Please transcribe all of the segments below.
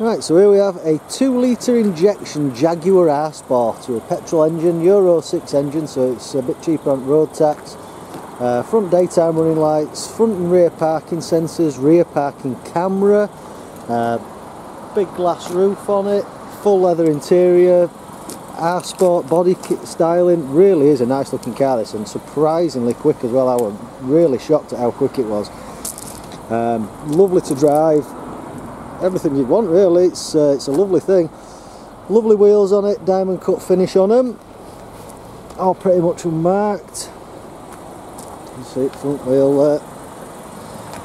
Right, so here we have a 2 litre injection Jaguar R Sport with a petrol engine, Euro 6 engine, so it's a bit cheaper on road tax. Uh, front daytime running lights, front and rear parking sensors, rear parking camera, uh, big glass roof on it, full leather interior, R Sport body kit styling, really is a nice looking car this and surprisingly quick as well, I was really shocked at how quick it was. Um, lovely to drive, everything you'd want really. It's uh, it's a lovely thing. Lovely wheels on it, diamond cut finish on them. All pretty much unmarked. You see front wheel there.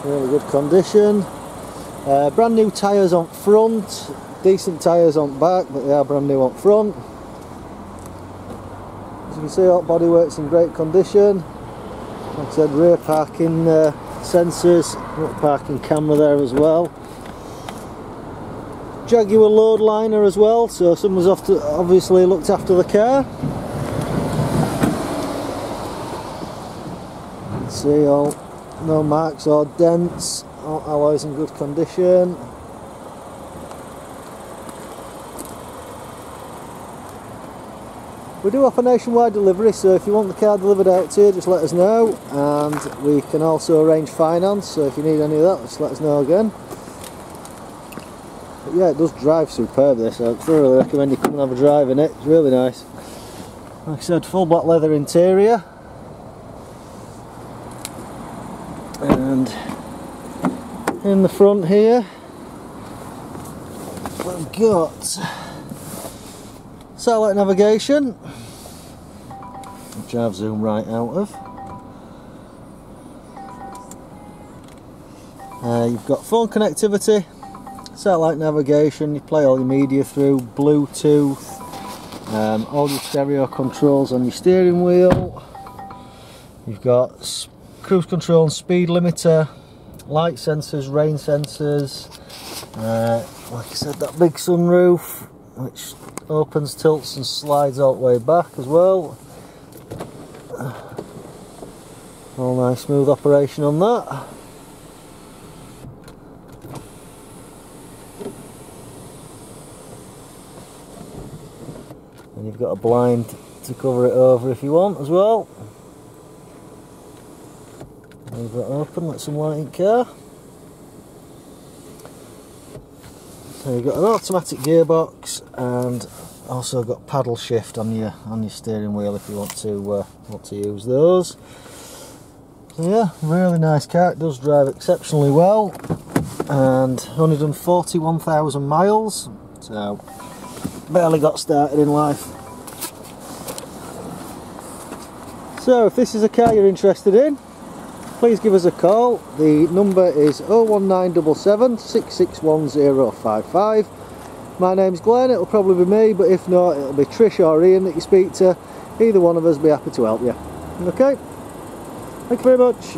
Really good condition. Uh, brand new tyres on front, decent tyres on back, but they are brand new on front. As you can see, all bodywork's in great condition. Like I said, rear parking uh, sensors, parking camera there as well. Jaguar load liner as well, so someone's obviously looked after the car. See all no marks or dents, all alloys in good condition. We do offer nationwide delivery, so if you want the car delivered out to you, just let us know, and we can also arrange finance. So if you need any of that, just let us know again yeah, it does drive superb this. I thoroughly recommend you come and have a drive in it. It's really nice. Like I said, full black leather interior. And in the front here, we've got satellite navigation, which I've zoomed right out of. Uh, you've got phone connectivity, satellite navigation, you play all your media through, Bluetooth, um, all your stereo controls on your steering wheel, you've got cruise control and speed limiter, light sensors, rain sensors, uh, like I said that big sunroof which opens, tilts and slides all the way back as well. All nice smooth operation on that. And you've got a blind to cover it over if you want as well. Leave that open let some light in car so you've got an automatic gearbox and also got paddle shift on your on your steering wheel if you want to uh, want to use those. So yeah really nice car it does drive exceptionally well and only done 41,000 miles so barely got started in life. So if this is a car you're interested in, please give us a call. The number is 01977 661055. My name's Glenn, it'll probably be me, but if not, it'll be Trish or Ian that you speak to. Either one of us will be happy to help you. Okay? Thank you very much.